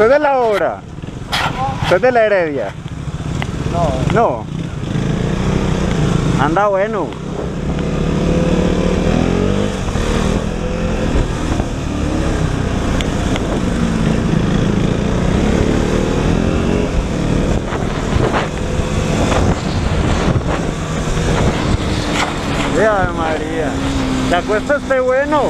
¿Usted es de la obra? ¿Usted es de la Heredia? No. No. Anda bueno. Ave María. ¿La cuesta esté bueno?